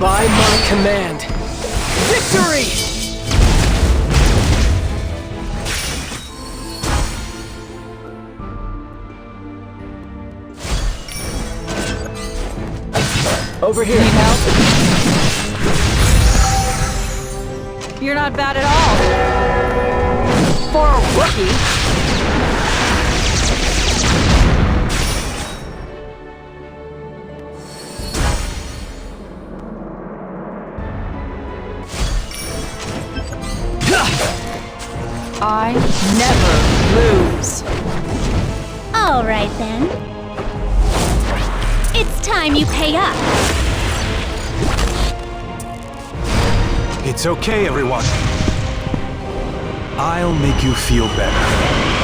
By my command. Victory! Over here. Need help? You're not bad at all. For a rookie. I never lose. All right then. It's time you pay up. It's okay, everyone. I'll make you feel better.